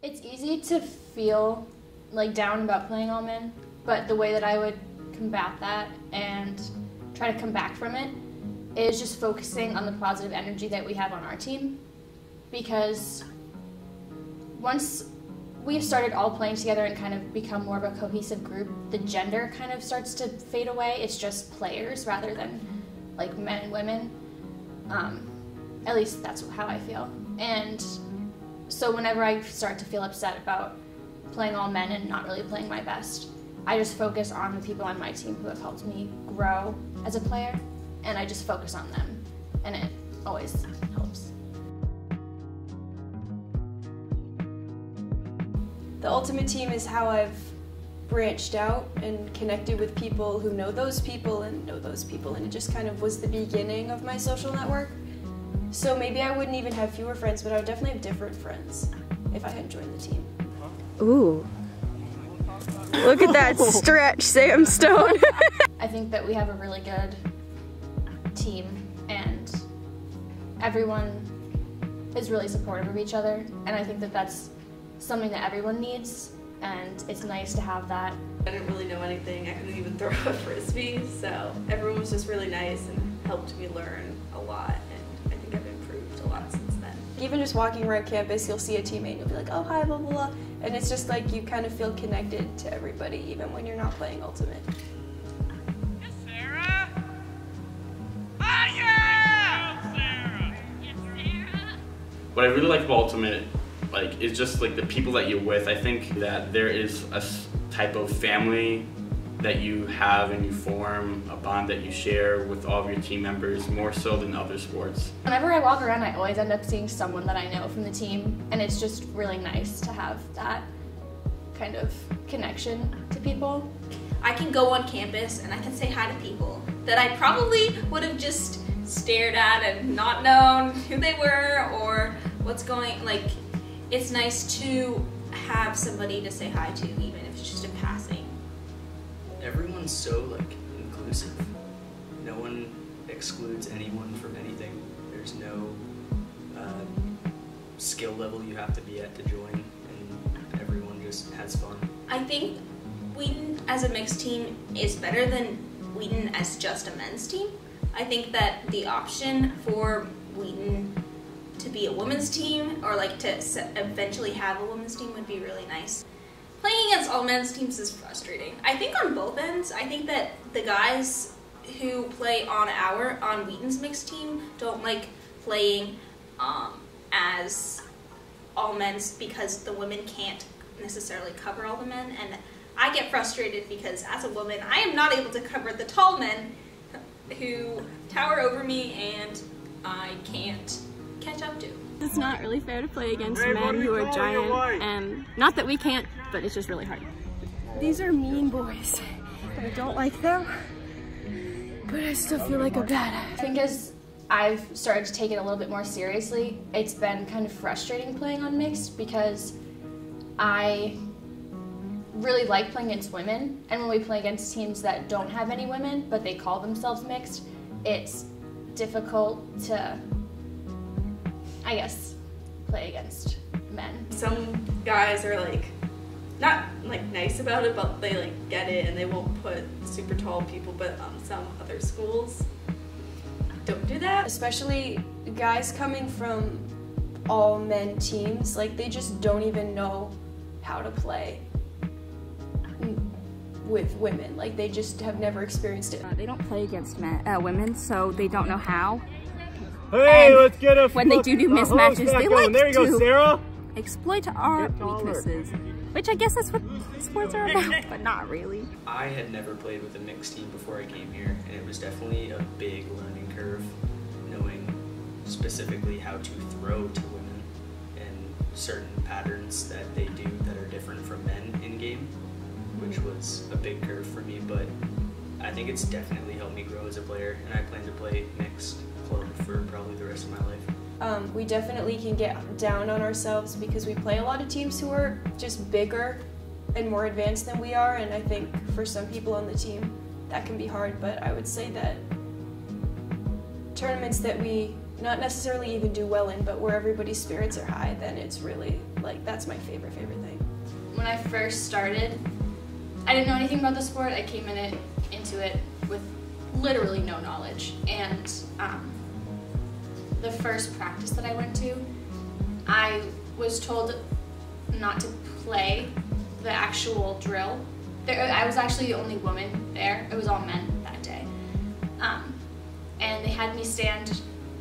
It's easy to feel like down about playing all men, but the way that I would combat that and try to come back from it is just focusing on the positive energy that we have on our team. Because once we've started all playing together and kind of become more of a cohesive group, the gender kind of starts to fade away. It's just players rather than like men and women. Um, at least that's how I feel. And so whenever I start to feel upset about playing all men and not really playing my best, I just focus on the people on my team who have helped me grow as a player, and I just focus on them, and it always helps. The Ultimate Team is how I've branched out and connected with people who know those people and know those people, and it just kind of was the beginning of my social network. So maybe I wouldn't even have fewer friends, but I would definitely have different friends if I hadn't joined the team. Ooh. Look at that stretch, Sam Stone. I think that we have a really good team and everyone is really supportive of each other and I think that that's something that everyone needs and it's nice to have that. I didn't really know anything. I couldn't even throw a frisbee, so everyone was just really nice and helped me learn a lot Even just walking around campus, you'll see a teammate and you'll be like, oh, hi, blah, blah, blah. And it's just like you kind of feel connected to everybody, even when you're not playing Ultimate. Yes, Sarah! Yes, Sarah! What I really like about Ultimate, like, is just like the people that you're with. I think that there is a type of family that you have and you form a bond that you share with all of your team members more so than other sports. Whenever I walk around, I always end up seeing someone that I know from the team, and it's just really nice to have that kind of connection to people. I can go on campus and I can say hi to people that I probably would have just stared at and not known who they were or what's going like it's nice to have somebody to say hi to even if it's just in passing everyone's so like inclusive. No one excludes anyone from anything. There's no uh, skill level you have to be at to join, and everyone just has fun. I think Wheaton as a mixed team is better than Wheaton as just a men's team. I think that the option for Wheaton to be a women's team or like to eventually have a women's team would be really nice. Playing against all men's teams is frustrating. I think on both ends, I think that the guys who play on our, on Wheaton's mixed team don't like playing um, as all men's because the women can't necessarily cover all the men and I get frustrated because as a woman I am not able to cover the tall men who tower over me and I can't catch up to. It's not really fair to play against men who are giant and not that we can't but it's just really hard. These are mean boys. I don't like them, but I still feel like a badass. I think as I've started to take it a little bit more seriously, it's been kind of frustrating playing on mixed because I really like playing against women, and when we play against teams that don't have any women, but they call themselves mixed, it's difficult to, I guess, play against men. Some guys are like not like nice about it, but they like get it and they won't put super tall people. But um, some other schools don't do that. Especially guys coming from all men teams, like they just don't even know how to play with women. Like they just have never experienced it. Uh, they don't play against men, uh, women, so they don't know how. Hey, and let's get a when they do do mismatches, they going. like there you to go, Sarah. exploit our weaknesses. Which I guess that's what sports are about, but not really. I had never played with a mixed team before I came here, and it was definitely a big learning curve, knowing specifically how to throw to women and certain patterns that they do that are different from men in game, which was a big curve for me, but I think it's definitely helped me grow as a player, and I plan to play mixed club for probably the rest of my life. Um, we definitely can get down on ourselves because we play a lot of teams who are just bigger and more advanced than we are, and I think for some people on the team that can be hard, but I would say that tournaments that we not necessarily even do well in, but where everybody's spirits are high, then it's really like that's my favorite favorite thing. When I first started, I didn't know anything about the sport. I came in it into it with literally no knowledge, and um, the first practice that I went to, I was told not to play the actual drill. There, I was actually the only woman there. It was all men that day. Um, and they had me stand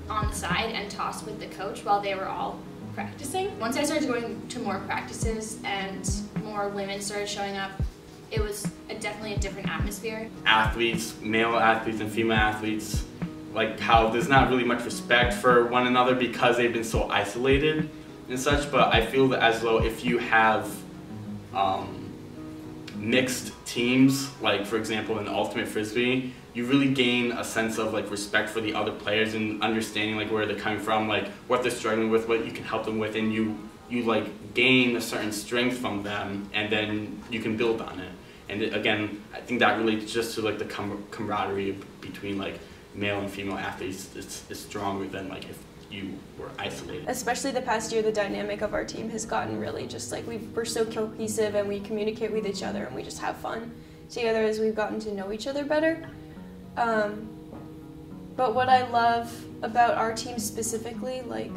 on the side and toss with the coach while they were all practicing. Once I started going to more practices and more women started showing up, it was a, definitely a different atmosphere. Athletes, male athletes and female athletes, like how there's not really much respect for one another because they've been so isolated and such, but I feel that as though if you have um, mixed teams, like for example in Ultimate Frisbee, you really gain a sense of like respect for the other players and understanding like where they're coming from, like what they're struggling with, what you can help them with, and you you like gain a certain strength from them, and then you can build on it. And again, I think that relates just to like the com- camaraderie between like male and female athletes. It's, it's stronger than like if you were isolated. Especially the past year, the dynamic of our team has gotten really just like we we're so cohesive and we communicate with each other and we just have fun together as we've gotten to know each other better. Um, but what I love about our team specifically, like,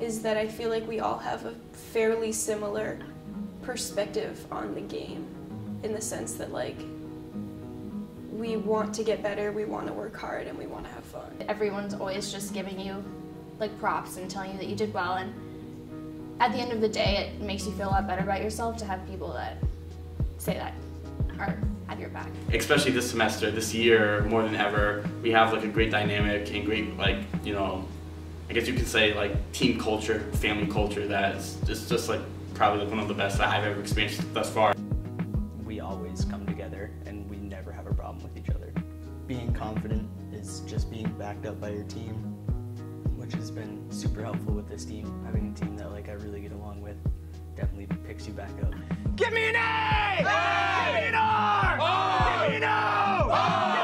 is that I feel like we all have a fairly similar perspective on the game, in the sense that like we want to get better, we want to work hard, and we want to have fun. Everyone's always just giving you like props and telling you that you did well and at the end of the day it makes you feel a lot better about yourself to have people that say that are at your back. Especially this semester, this year, more than ever, we have like a great dynamic and great like, you know, I guess you could say like team culture, family culture that's just, just like probably like one of the best that I've ever experienced thus far. We always come being confident is just being backed up by your team, which has been super helpful with this team. Having a team that like I really get along with definitely picks you back up. Give me an A! Give me an R! O! Give me an O! o!